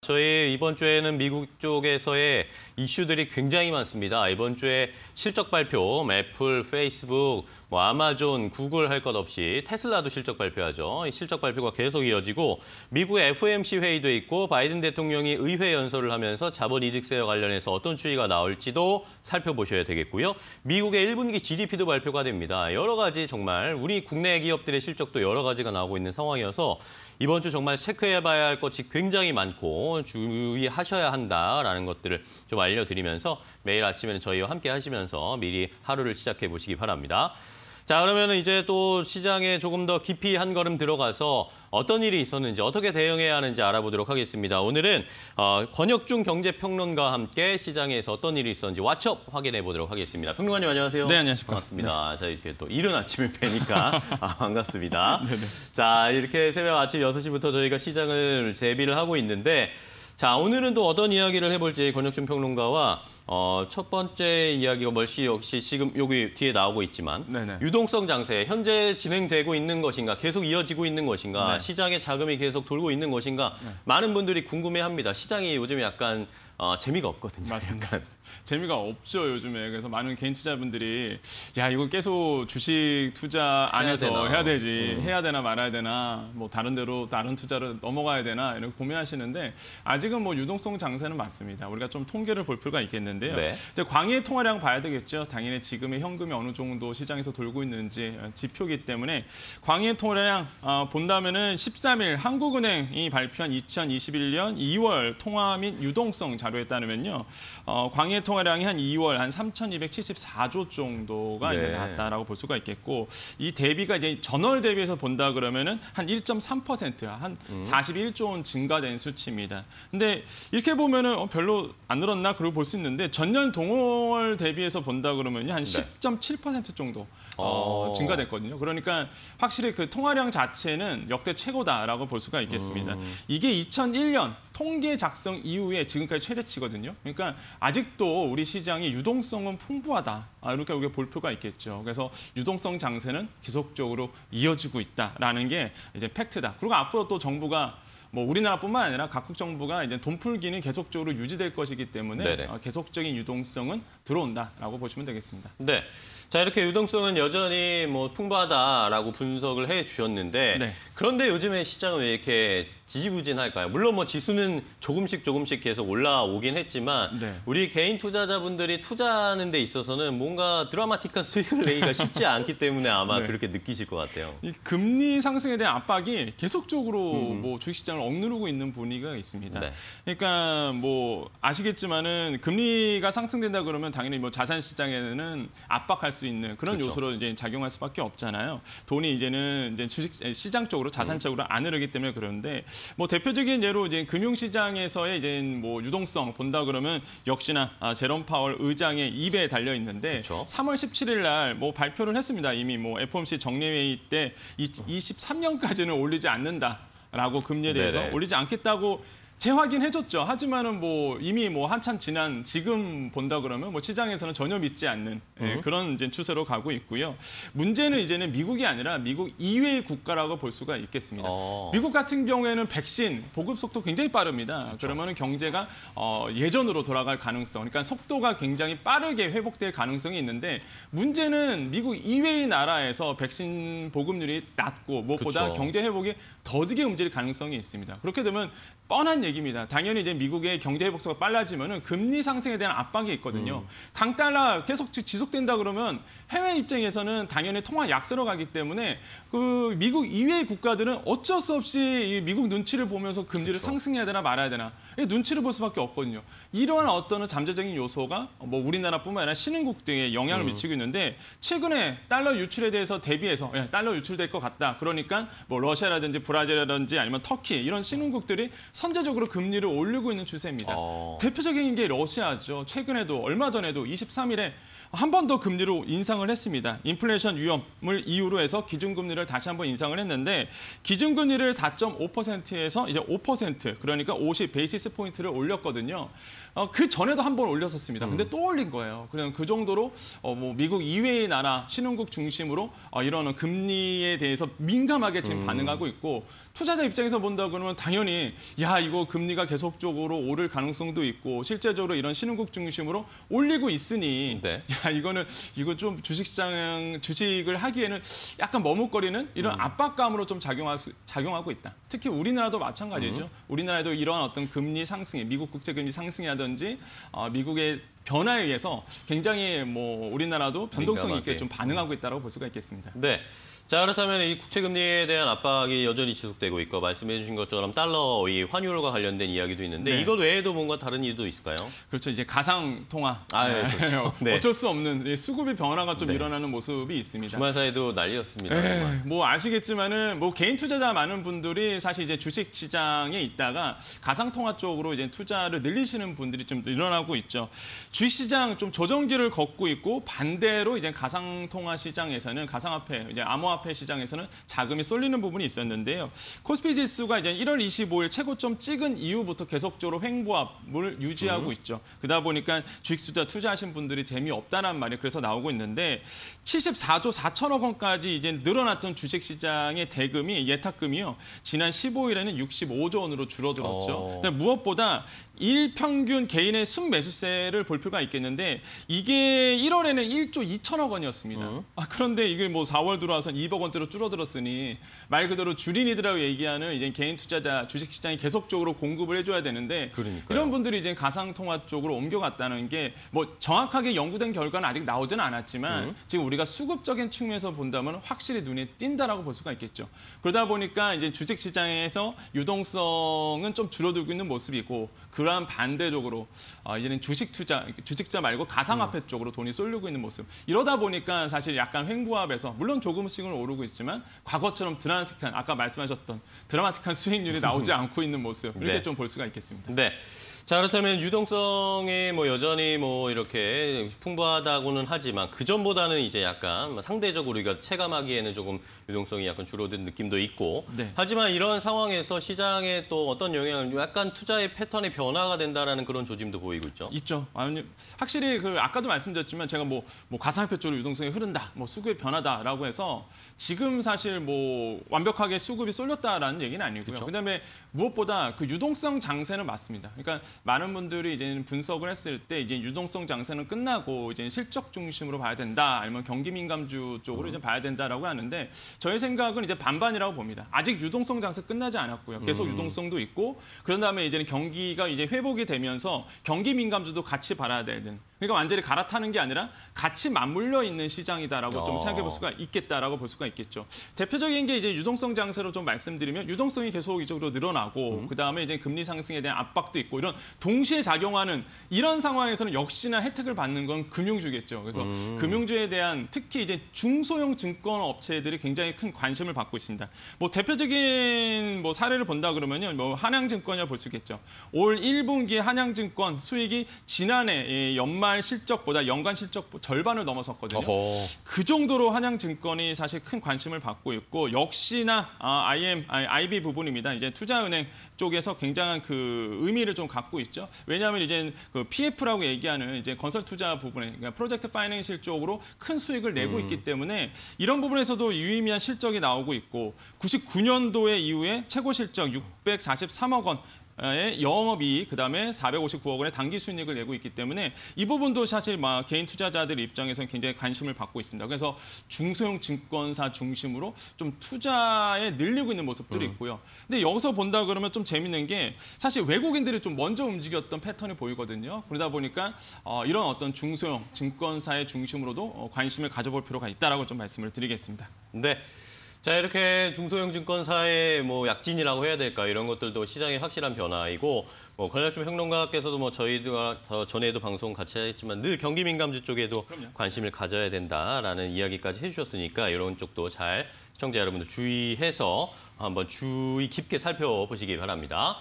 저희 이번 주에는 미국 쪽에서의 이슈들이 굉장히 많습니다. 이번 주에 실적 발표, 애플, 페이스북, 뭐 아마존, 구글 할 것 없이 테슬라도 실적 발표하죠. 이 실적 발표가 계속 이어지고 미국의 FOMC 회의도 있고 바이든 대통령이 의회 연설을 하면서 자본 이득세와 관련해서 어떤 추이가 나올지도 살펴보셔야 되겠고요. 미국의 1분기 GDP도 발표가 됩니다. 여러 가지 정말 우리 국내 기업들의 실적도 여러 가지가 나오고 있는 상황이어서 이번 주 정말 체크해봐야 할 것이 굉장히 많고 주의하셔야 한다라는 것들을 좀 알려드리면서 매일 아침에는 저희와 함께 하시면서 미리 하루를 시작해 보시기 바랍니다. 자, 그러면 이제 또 시장에 조금 더 깊이 한 걸음 들어가서 어떤 일이 있었는지 어떻게 대응해야 하는지 알아보도록 하겠습니다. 오늘은 어, 권혁중 경제평론가와 함께 시장에서 어떤 일이 있었는지 왓첩 확인해 보도록 하겠습니다. 평론가님 안녕하세요. 네, 안녕하십니까. 반갑습니다. 자, 이렇게 또 이른 아침을 뵈니까 아, 반갑습니다. 자, 이렇게 새벽 아침 6시부터 저희가 시장을 대비를 하고 있는데 자, 오늘은 또 어떤 이야기를 해볼지 권혁준 평론가와 어, 첫 번째 이야기가 멀시 역시 지금 여기 뒤에 나오고 있지만 네네. 유동성 장세 현재 진행되고 있는 것인가 계속 이어지고 있는 것인가 네. 시장에 자금이 계속 돌고 있는 것인가 많은 분들이 궁금해합니다. 시장이 요즘 약간 어, 재미가 없거든요. 맞습니다. 약간. 재미가 없죠 요즘에. 그래서 많은 개인 투자분들이 야 이거 계속 주식 투자 안 해야? 해야 되지. 음. 해야 되나 말아야 되나. 뭐 다른 데로 다른 투자로 넘어가야 되나. 이렇게 고민하시는데 아직은 뭐 유동성 장세는 맞습니다. 우리가 좀 통계를 볼 필요가 있겠는데요. 네. 이제 광의 통화량 봐야 되겠죠. 당연히 지금의 현금이 어느 정도 시장에서 돌고 있는지 어, 지표기 때문에 광의 통화량 어, 본다면은 13일 한국은행이 발표한 2021년 2월 통화 및 유동성 자료에 따르면요. 어, 광의 통화량이 한 2월 한 3,274조 정도가 이제 네. 나왔다라고 볼 수가 있겠고 이 대비가 이제 전월 대비해서 본다 그러면은 한 1.3%한 41조 원 증가된 수치입니다. 근데 이렇게 보면은 어, 별로 안 늘었나 그러고 볼 수 있는데 전년 동월 대비해서 본다 그러면요 한 네. 10.7% 정도 어, 어. 증가됐거든요. 그러니까 확실히 그 통화량 자체는 역대 최고다라고 볼 수가 있겠습니다. 이게 2001년 통계 작성 이후에 지금까지 최대치거든요. 그러니까 아직도 우리 시장의 유동성은 풍부하다. 아, 이렇게 우리가 볼 필요가 있겠죠. 그래서 유동성 장세는 계속적으로 이어지고 있다라는 게 이제 팩트다. 그리고 앞으로 또 정부가 뭐 우리나라뿐만 아니라 각국 정부가 이제 돈 풀기는 계속적으로 유지될 것이기 때문에 네네. 어, 계속적인 유동성은 들어온다라고 보시면 되겠습니다. 네. 자, 이렇게 유동성은 여전히 뭐 풍부하다라고 분석을 해 주셨는데 네. 그런데 요즘에 시장은 왜 이렇게 지지부진할까요? 물론 뭐 지수는 조금씩 조금씩 계속 올라오긴 했지만 네. 우리 개인 투자자분들이 투자하는 데 있어서는 뭔가 드라마틱한 수익을 내기가 쉽지 않기 때문에 아마 네. 그렇게 느끼실 것 같아요. 이 금리 상승에 대한 압박이 계속적으로 뭐 주식시장을 억누르고 있는 분위기가 있습니다. 네. 그러니까 뭐 아시겠지만은 금리가 상승된다 그러면 당연히 뭐 자산 시장에는 압박할 수 있는 그런 그렇죠. 요소로 이제 작용할 수밖에 없잖아요. 돈이 이제는 이제 주식 시장 쪽으로 자산 쪽으로 안 흐르기 때문에 그런데 뭐 대표적인 예로 이제 금융 시장에서의 이제 뭐 유동성 본다 그러면 역시나 아, 제롬 파월 의장의 입에 달려 있는데 그렇죠. 3월 17일 날 뭐 발표를 했습니다. 이미 뭐 FOMC 정례회의 때 이- 23년까지는 올리지 않는다 라고 금리에 대해서 네네. 올리지 않겠다고 재확인해줬죠. 하지만은 뭐 이미 뭐 한참 지난 지금 본다 그러면 뭐 시장에서는 전혀 믿지 않는 예, 그런 이제 추세로 가고 있고요. 문제는 이제는 미국이 아니라 미국 이외의 국가라고 볼 수가 있겠습니다. 어. 미국 같은 경우에는 백신 보급 속도 굉장히 빠릅니다. 그러면은 경제가 어, 예전으로 돌아갈 가능성, 그러니까 속도가 굉장히 빠르게 회복될 가능성이 있는데 문제는 미국 이외의 나라에서 백신 보급률이 낮고 무엇보다 그쵸. 경제 회복이 더디게 움직일 가능성이 있습니다. 그렇게 되면 뻔한 얘기입니다. 당연히 이제 미국의 경제 회복수가 빨라지면은 금리 상승에 대한 압박이 있거든요. 강달러 계속 지- 지속된다 그러면 해외 입장에서는 당연히 통화 약세로 가기 때문에 그 미국 이외의 국가들은 어쩔 수 없이 이 미국 눈치를 보면서 금리를 상승해야 되나 말아야 되나 이 눈치를 볼 수밖에 없거든요. 이러한 어떤 잠재적인 요소가 뭐 우리나라뿐만 아니라 신흥국 등에 영향을 미치고 있는데 최근에 달러 유출에 대해서 대비해서 야, 달러 유출될 것 같다. 그러니까 뭐 러시아라든지 브라질이라든지 아니면 터키 이런 신흥국들이 선제적으로 금리를 올리고 있는 추세입니다. 어. 대표적인 게 러시아죠. 최근에도 얼마 전에도 23일에 한 번 더 금리로 인상을 했습니다. 인플레이션 위험을 이유로 해서 기준금리를 다시 한 번 인상을 했는데 기준금리를 4.5%에서 이제 5% 그러니까 50 basis point를 올렸거든요. 어, 그 전에도 한 번 올렸었습니다. 근데 또 올린 거예요. 그냥 그 정도로 어, 뭐 미국 이외의 나라 신흥국 중심으로 어, 이런 금리에 대해서 민감하게 지금 반응하고 있고 투자자 입장에서 본다 그러면 당연히 야 이거 금리가 계속적으로 오를 가능성도 있고 실제적으로 이런 신흥국 중심으로 올리고 있으니 네. 야 이거는 이거 좀 주식시장 주식을 하기에는 약간 머뭇거리는 이런 음. 압박감으로 좀 작용할 수, 작용하고 있다. 특히 우리나라도 마찬가지죠. 음. 우리나라도 이러한 어떤 금리 상승, 미국 국제 금리 상승이라든지 어, 미국의 변화에 의해서 굉장히 뭐 우리나라도 변동성 있게. 좀 반응하고 있다고 볼 수가 있겠습니다. 네. 자 그렇다면 이 국채 금리에 대한 압박이 여전히 지속되고 있고 말씀해 주신 것처럼 달러 이 환율과 관련된 이야기도 있는데 네. 이것 외에도 뭔가 다른 이유도 있을까요? 그렇죠. 이제 가상 통화. 아, 예, 그렇죠. 네. 어쩔 수 없는 이 수급의 변화가 좀 네. 일어나는 모습이 있습니다. 주말 사이도 난리였습니다. 에, 정말. 뭐 아시겠지만은 뭐 개인 투자자 많은 분들이 사실 이제 주식 시장에 있다가 가상 통화 쪽으로 이제 투자를 늘리시는 분들이 좀 일어나고 있죠. 주식 시장 좀 조정기를 걷고 있고 반대로 이제 가상 통화 시장에서는 가상화폐 이제 암호화폐 시장에서는 자금이 쏠리는 부분이 있었는데요. 코스피 지수가 이제 1월 25일 최고점 찍은 이후부터 계속적으로 횡보합을 유지하고 있죠. 그러다 보니까 주식 투자 투자하신 분들이 재미없다는 말이 그래서 나오고 있는데 74조 4천억 원까지 이제 늘어났던 주식 시장의 대금이 예탁금이요. 지난 15일에는 65조 원으로 줄어들었죠. 어. 근데 무엇보다 일평균 개인의 순매수세를 볼 필요가 있겠는데 이게 1월에는 1조 2천억 원이었습니다. 음. 아, 그런데 이게 뭐 4월 들어와서 2억 원대로 줄어들었으니 말 그대로 줄이니드라고 얘기하는 이제 개인 투자자 주식 시장이 계속적으로 공급을 해줘야 되는데 그러니까요. 이런 분들이 이제 가상 통화 쪽으로 옮겨갔다는 게 뭐 정확하게 연구된 결과는 아직 나오지는 않았지만 음. 지금 우리가 수급적인 측면에서 본다면 확실히 눈에 띈다라고 볼 수가 있겠죠. 그러다 보니까 이제 주식 시장에서 유동성은 좀 줄어들고 있는 모습이고 그러한 반대적으로 어, 이제는 주식 투자, 주식 투자 말고 가상화폐 쪽으로 돈이 쏠리고 있는 모습. 이러다 보니까 사실 약간 횡보합에서 물론 조금씩은 오르고 있지만 과거처럼 드라마틱한 아까 말씀하셨던 드라마틱한 수익률이 나오지 않고 있는 모습 이렇게 네. 좀볼 수가 있겠습니다. 네. 자 그렇다면 유동성이 뭐 여전히 뭐 이렇게 풍부하다고는 하지만 그 전보다는 이제 약간 뭐 상대적으로 우리가 체감하기에는 조금 유동성이 약간 줄어든 느낌도 있고 네. 하지만 이런 상황에서 시장에 또 어떤 영향을 약간 투자의 패턴의 변화가 된다라는 그런 조짐도 보이고 있죠. 있죠. 아니, 확실히 그 아까도 말씀드렸지만 제가 뭐, 뭐 가상화폐 쪽으로 유동성이 흐른다, 뭐 수급의 변화다라고 해서 지금 사실 뭐 완벽하게 수급이 쏠렸다라는 얘기는 아니고요. 그쵸. 그다음에 무엇보다 그 유동성 장세는 맞습니다. 그러니까 많은 분들이 이제 분석을 했을 때 이제 유동성 장세는 끝나고 이제 실적 중심으로 봐야 된다, 아니면 경기 민감주 쪽으로 이제 봐야 된다라고 하는데 저의 생각은 이제 반반이라고 봅니다. 아직 유동성 장세 끝나지 않았고요. 계속 유동성도 있고 그런 다음에 이제는 경기가 이제 회복이 되면서 경기 민감주도 같이 봐야 되는. 그러니까 완전히 갈아타는 게 아니라 같이 맞물려 있는 시장이다라고 좀 어. 생각해 볼 수가 있겠다라고 볼 수가 있겠죠. 대표적인 게 이제 유동성 장세로 좀 말씀드리면 유동성이 계속 이쪽으로 늘어나고 그 다음에 이제 금리 상승에 대한 압박도 있고 이런 동시에 작용하는 이런 상황에서는 역시나 혜택을 받는 건 금융주겠죠. 그래서 금융주에 대한 특히 이제 중소형 증권 업체들이 굉장히 큰 관심을 받고 있습니다. 뭐 대표적인 뭐 사례를 본다 그러면요, 뭐 한양증권이라 볼 수 있겠죠. 올 1분기 한양증권 수익이 지난해 이 연말 실적보다 연간 실적 절반을 넘어섰거든요. 어허. 그 정도로 한양증권이 사실 큰 관심을 받고 있고 역시나 아, IM, IB 부분입니다. 이제 투자은행 쪽에서 굉장한 그 의미를 좀 갖고 있죠. 왜냐하면 이제 그 PF라고 얘기하는 이제 건설 투자 부분에 그러니까 프로젝트 파이낸실 쪽으로 큰 수익을 내고 있기 때문에 이런 부분에서도 유의미한 실적이 나오고 있고 99년도에 이후에 최고 실적 643억 원. 의 영업이익 그다음에 459억 원의 단기 순이익을 내고 있기 때문에 이 부분도 사실 막 개인 투자자들 입장에서는 굉장히 관심을 받고 있습니다. 그래서 중소형 증권사 중심으로 좀 투자에 늘리고 있는 모습들이 있고요. 근데 여기서 본다 그러면 좀 재밌는 게 사실 외국인들이 좀 먼저 움직였던 패턴이 보이거든요. 그러다 보니까 어, 이런 어떤 중소형 증권사의 중심으로도 어, 관심을 가져볼 필요가 있다라고 좀 말씀을 드리겠습니다. 네. 자 이렇게 중소형 증권사의 뭐 약진이라고 해야 될까 이런 것들도 시장의 확실한 변화이고 뭐 권혁준 평론가께서도 뭐 저희가 더 전에도 방송 같이 했지만 늘 경기 민감주 쪽에도 그럼요. 관심을 가져야 된다라는 이야기까지 해주셨으니까 이런 쪽도 잘 시청자 여러분들 주의해서 한번 주의 깊게 살펴보시기 바랍니다.